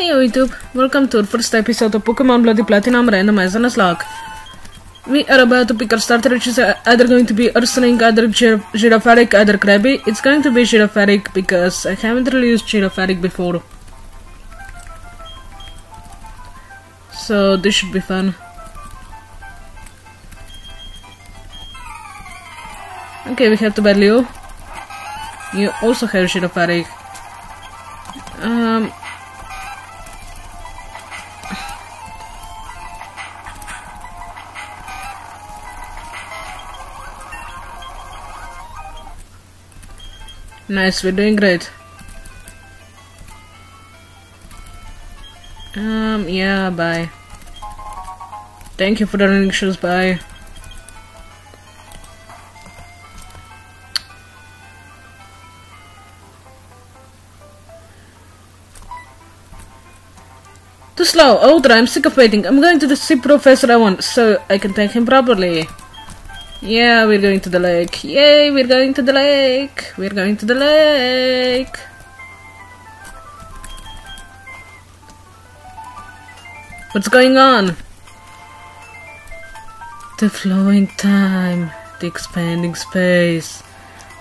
Hey YouTube, welcome to our first episode of Pokemon Bloody Platinum Randomizer Nuzlocke. We are about to pick our starter which is uh, either going to be Ursaring, either Gir- Girafarig, either Krabby. It's going to be Girafarig because I haven't really used Girafarig before. So this should be fun. Okay, we have to battle you. You also have Girafarig. Um, Nice, we're doing great. Um, yeah, bye. Thank you for the running shoes, bye. Too slow, older, I'm sick of waiting. I'm going to the see Professor I want, so I can thank him properly. Yeah, we're going to the lake. Yay, we're going to the lake. We're going to the lake. What's going on? The flowing time, the expanding space.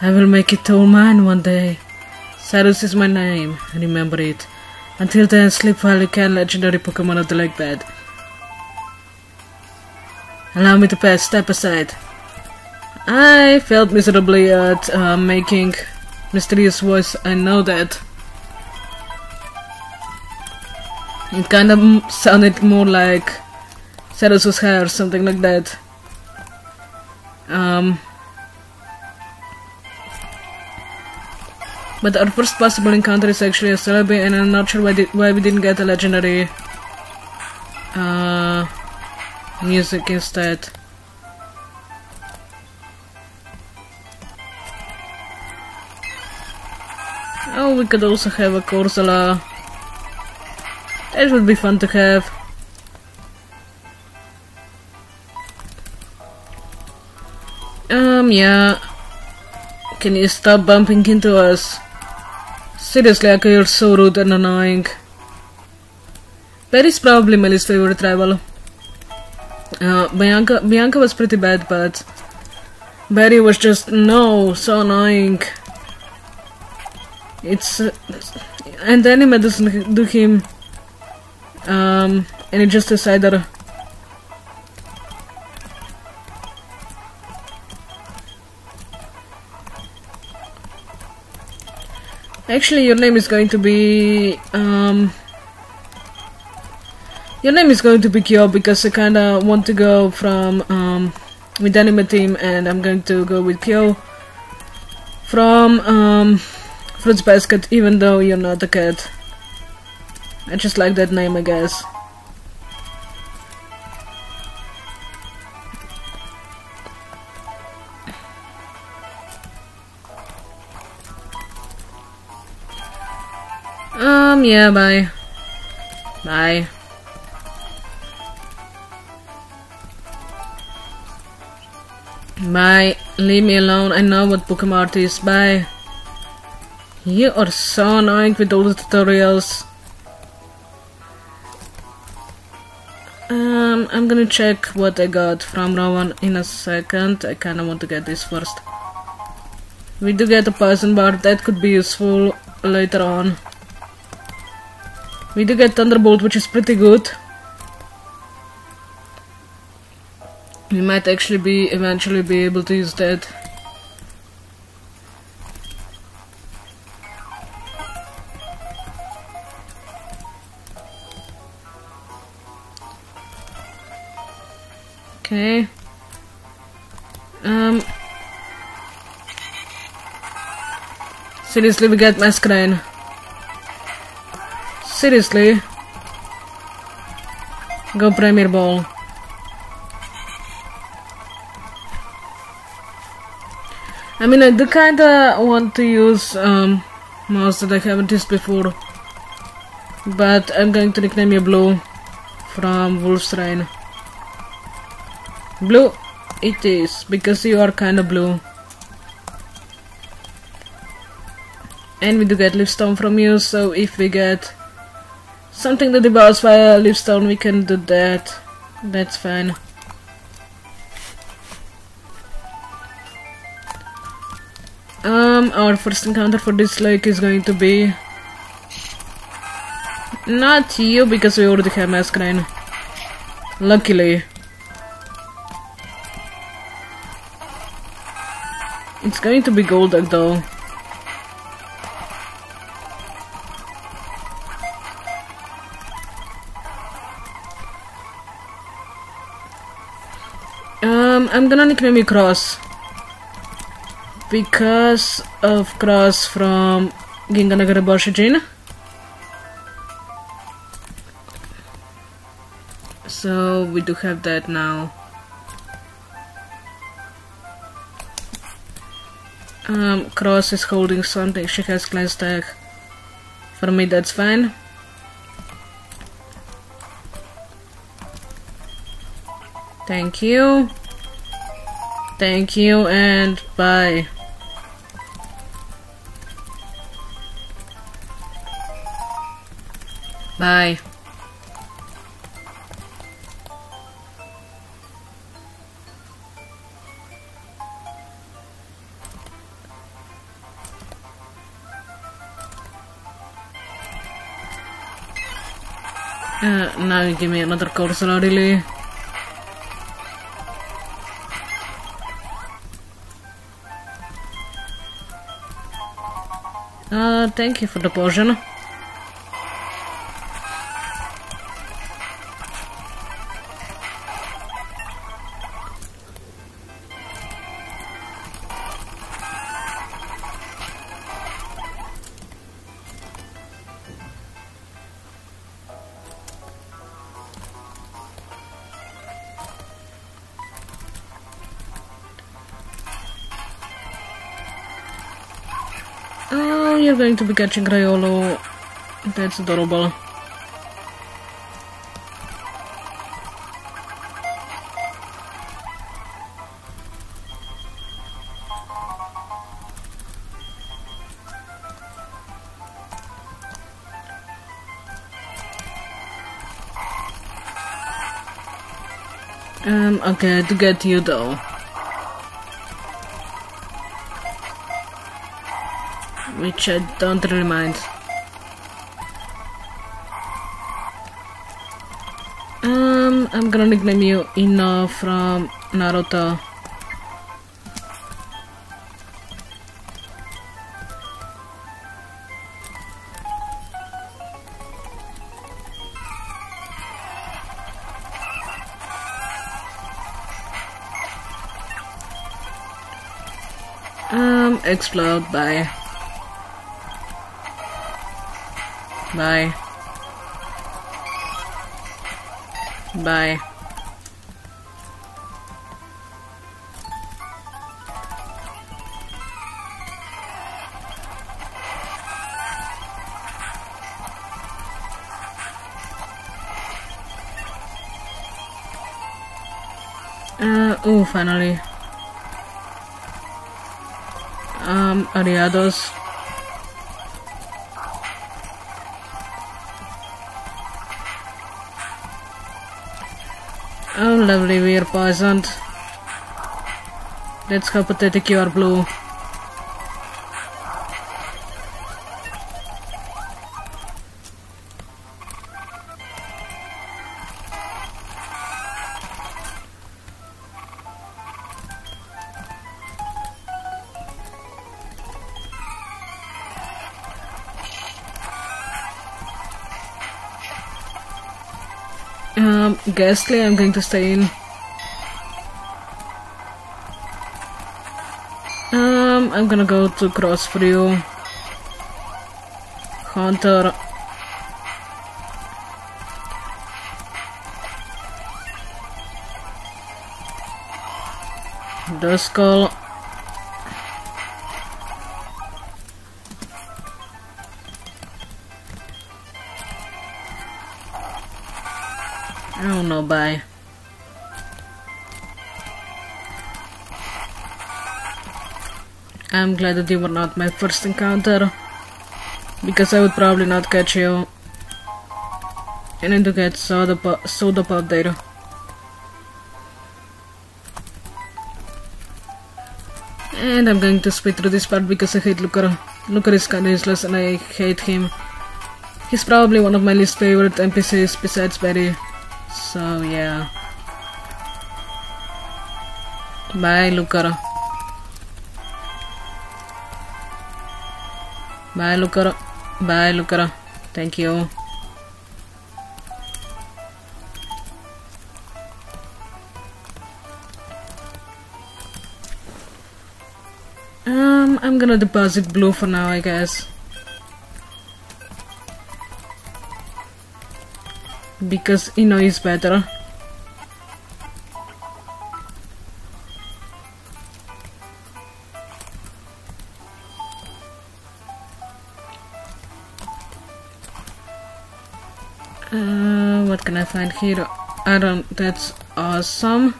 I will make it all mine one day. Cyrus is my name, remember it. Until then, sleep while you can, legendary Pokemon of the lake bed. Allow me to pass, step aside. I failed miserably at uh, making mysterious voice. I know that. It kind of sounded more like Cyrus's hair, or something like that. Um, but our first possible encounter is actually a Celebi, and I'm not sure why, why we didn't get a legendary uh, music instead. We could also have a Corsola. That would be fun to have. Um, yeah. Can you stop bumping into us? Seriously, Akko, you're so rude and annoying. Barry's probably my least favorite rival. Uh, Bianca, Bianca was pretty bad, but Barry was just no, so annoying. It's uh, and the anime doesn't do him um any justice either. Actually, your name is going to be um. Your name is going to be Kyo because I kinda want to go from um with anime team and I'm going to go with Kyo from um Fruits Basket, even though you're not a cat. I just like that name, I guess. Um, yeah, bye. Bye. Bye. Leave me alone. I know what Pokemon is. Bye. You are so annoying with all the tutorials. Um, I'm gonna check what I got from Rowan in a second. I kinda want to get this first. We do get a poison bar, that could be useful later on. We do get Thunderbolt, which is pretty good. We might actually be eventually be able to use that. Seriously, we get Masquerain. Seriously. Go Premier Ball. I mean, I do kinda want to use um, mouse that I haven't used before. But I'm going to nickname you Blue from Wolf's Rain. Blue it is, because you are kinda blue. And we do get Livestone from you, so if we get something that devours fire, leaves stone, we can do that. That's fine. Um, our first encounter for this lake is going to be not you because we already have Masquerain. Luckily. It's going to be Golduck though. I'm gonna nickname you Cross. Because of Cross from Ginga Nagareboshi Gin. So we do have that now. Um, Cross is holding something, she has cleanse tag. For me that's fine. Thank you. Thank you and bye. Bye. Uh, now give me another course really. Uh, thank you for the potion. You're going to be catching Riolu. That's adorable. Um, okay, to get you though. Which I don't really mind. Um, I'm gonna nickname you Ino from Naruto. Um, explode, bye. Bye. Bye. Uh, oh, finally. Um, Ariados. Oh, lovely, we are poisoned. That's how pathetic you are, Blue. Um, Gastly, I'm going to stay in. Um, I'm gonna go to Cross for you. Hunter. Duskull. I'm glad that you were not my first encounter. Because I would probably not catch you. I need to get soda pop, soda pop data. And I'm going to speed through this part because I hate Lucaro. Lucaro is kinda useless and I hate him. He's probably one of my least favorite NPCs besides Betty. So yeah. Bye Lucaro. Bye Lucaro. Bye Lucaro. Thank you. Um, I'm gonna deposit blue for now, I guess. Because you know he's better. I? I don't. That's awesome.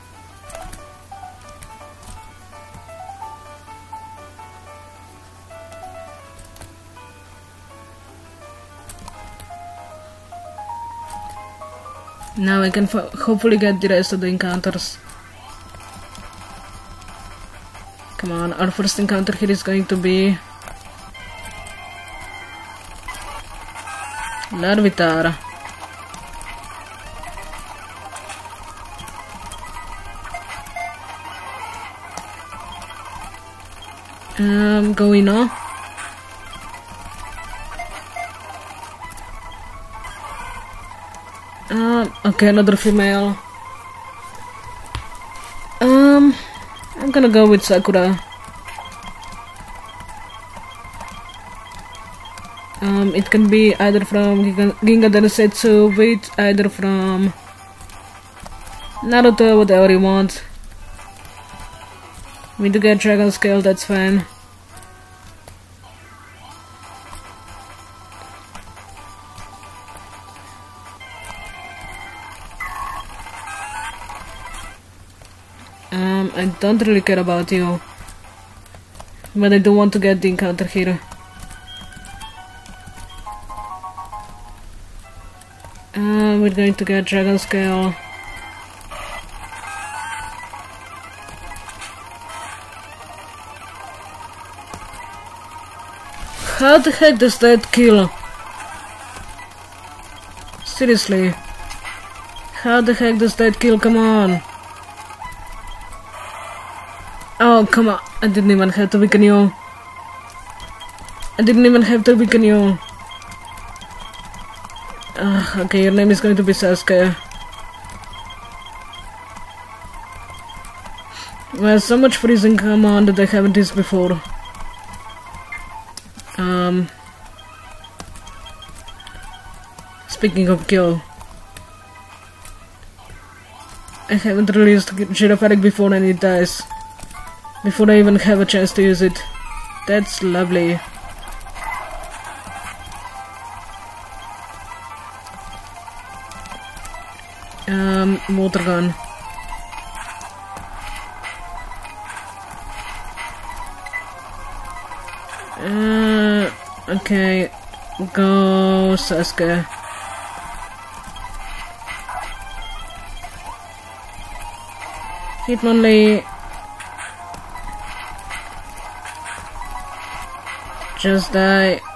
Now I can hopefully get the rest of the encounters. Come on, our first encounter here is going to be... Larvitar. Um, going on. Um, okay, another female. Um, I'm gonna go with Sakura. Um, it can be either from Ginga Densetsu, with either from Naruto, whatever you want. Me to get Dragon Scale, that's fine. Um, I don't really care about you. But I do want to get the encounter here. Uh, we're going to get Dragon Scale. How the heck does that kill? Seriously. How the heck does that kill? Come on. Oh, come on. I didn't even have to weaken you. I didn't even have to weaken you. Uh, okay, your name is going to be Sasuke. Well, so much freezing come on that I haven't used before. Um... Speaking of kill... I haven't released Girafarig before and it dies before I even have a chance to use it. That's lovely. Um, water gun. Okay. Go, Sasuke. Hitmonlee just die.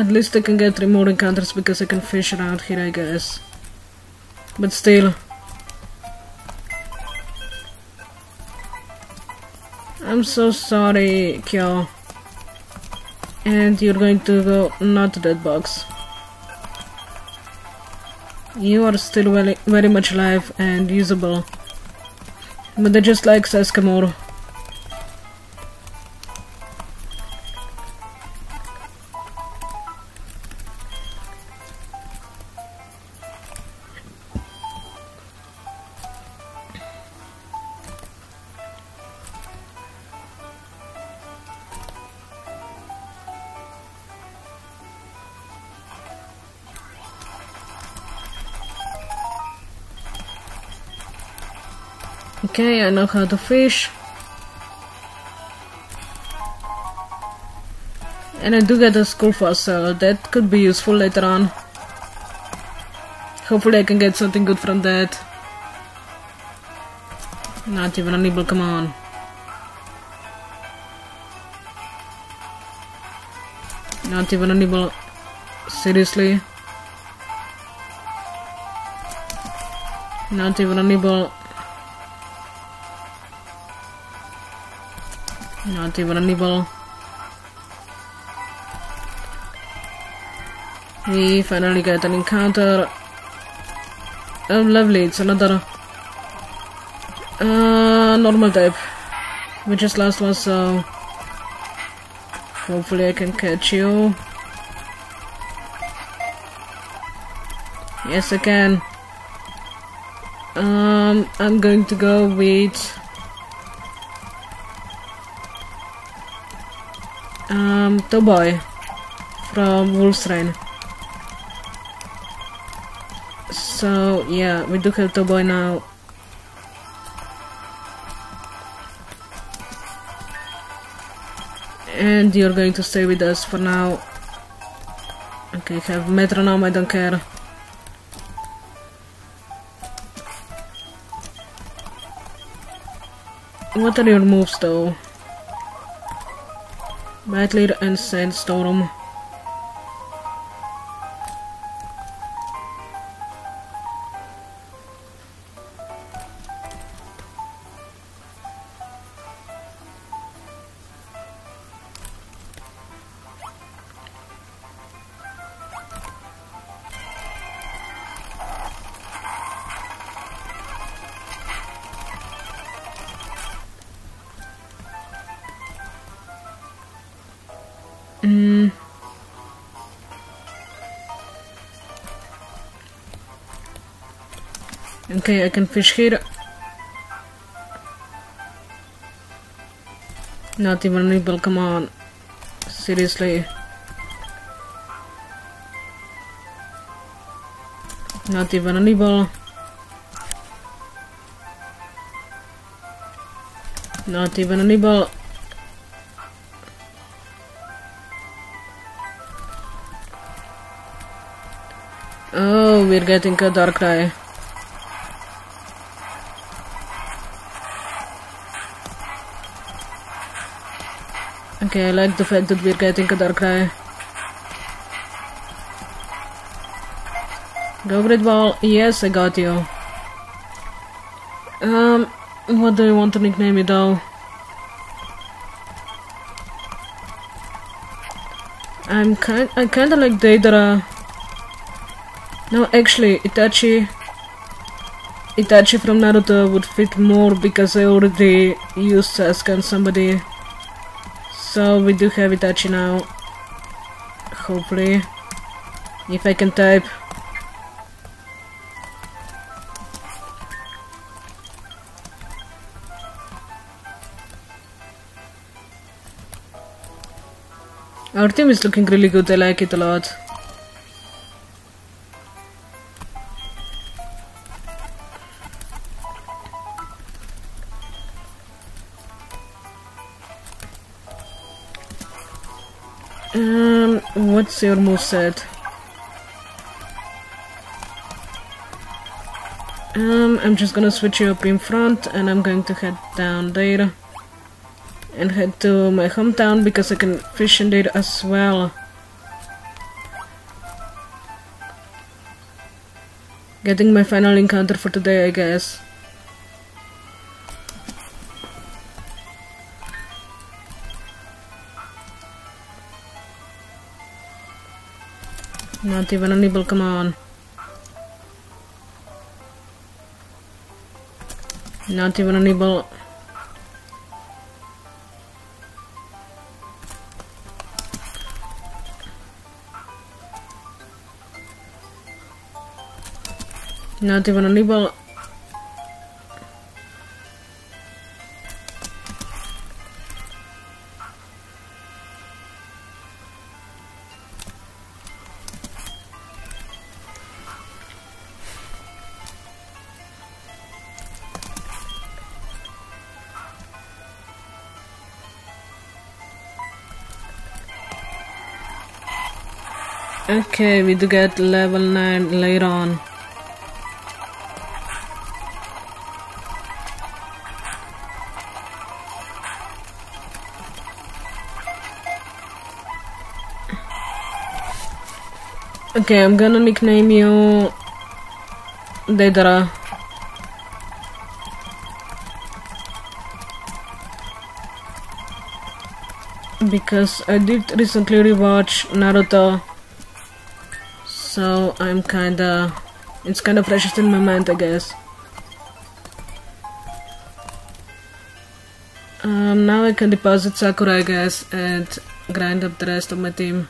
At least I can get three more encounters because I can fish around here, I guess. But still. I'm so sorry, Kyo. And you're going to go not to that box. You are still very, very much alive and usable. But they're just like Sasuke Okay, I know how to fish. And I do get a school fast, so that could be useful later on. Hopefully I can get something good from that. Not even a nibble, come on. Not even a nibble. Seriously? Not even a a nibble. We finally get an encounter. Oh, lovely, it's another uh, normal type, which is last one, so hopefully I can catch you. Yes, I can. Um, I'm going to go with um, Toboe from Wolf's Rain. So yeah, we do have Toboe now. And you're going to stay with us for now. Okay, have metronome, I don't care. What are your moves though? Battler and Sandstorm. Okay, I can fish here. Not even nibble, come on. Seriously. Not even a nibble. Not even a nibble. Oh, we're getting a Darkrai. Okay, I like the fact that we're getting a dark Darkrai. Go Great Ball. Yes, I got you. Um, what do you want to nickname me though? I'm kind, I kinda like Deidara. No, actually, Itachi... Itachi from Naruto would fit more because I already used Sasuke on somebody. So we do have Itachi now. Hopefully. If I can type. Our team is looking really good, I like it a lot. What's your? Um, I'm just gonna switch you up in front and I'm going to head down there and head to my hometown because I can fish in there as well. Getting my final encounter for today, I guess. Not even a nibble, come on. Not even a nibble. Not even a Okay, we do get level 9 later on. Okay, I'm gonna nickname you Deidara. Because I did recently rewatch Naruto, so I'm kinda. It's kinda fresh in my mind, I guess. Um, now I can deposit Sakura, I guess, and grind up the rest of my team.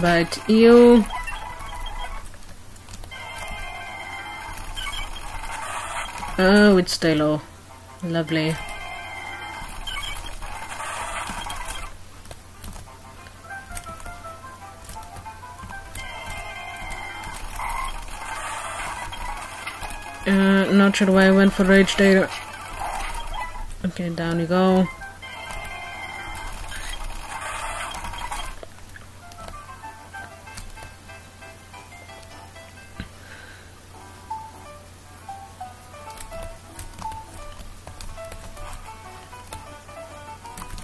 But you... Oh, it's Taylor. Lovely. Uh, not sure why I went for Rage Data. Okay, down you go.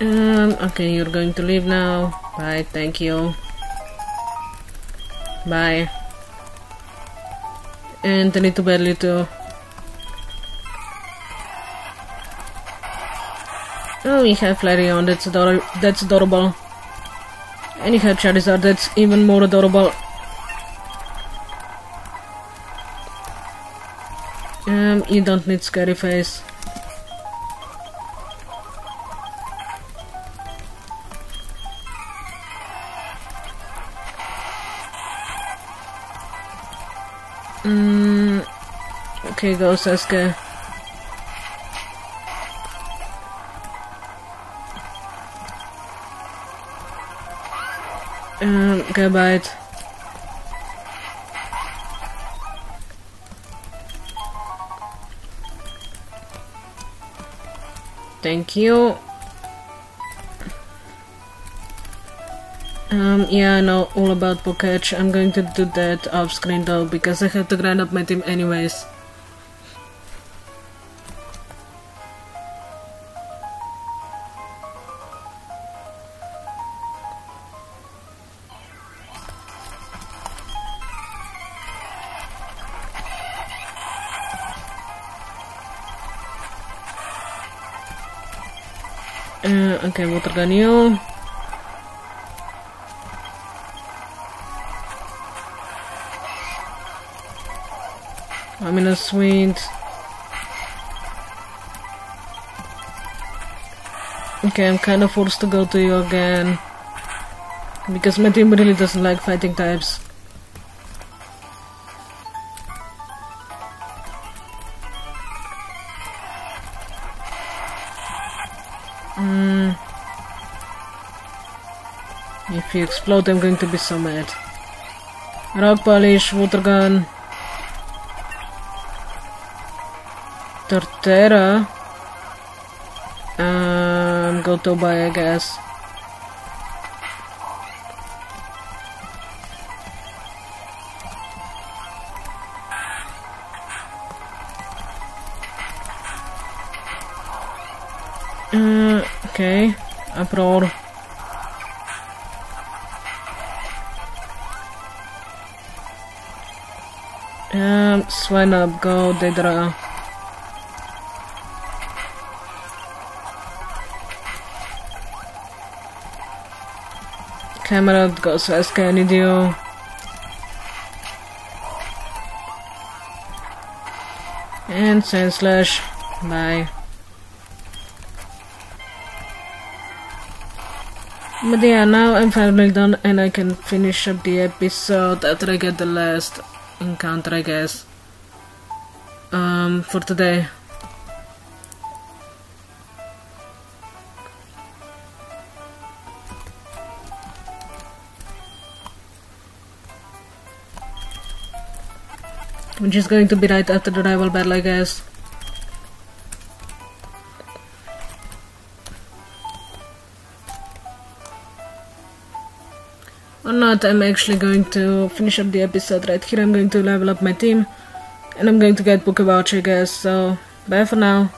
Um, okay, you're going to leave now. Bye, thank you. Bye. And need to badly too. Oh, we have Flareon, that's, ador that's adorable. And you have Charizard, that's even more adorable. Um, you don't need scary face. Okay, go Sasuke. Go bite. Thank you. Um, yeah, I know all about Poketch. I'm going to do that off screen though, because I have to grind up my team anyways. Okay, water gun. I'm in a suite. Okay, I'm kinda forced to go to you again. Because my team really doesn't like fighting types. If you explode, I'm going to be so mad. Rock polish, water gun. Torterra. Um, go to buy, I guess. Uh, okay, uproar. Swine up, go, Deidara. Camera, go, need you. and slash. Bye. But yeah, now I'm finally done and I can finish up the episode after I get the last encounter, I guess. For today. Which is going to be right after the rival battle, I guess. Or not, I'm actually going to finish up the episode right here. I'm going to level up my team. And I'm going to get Pokewatch, I guess. So, bye for now.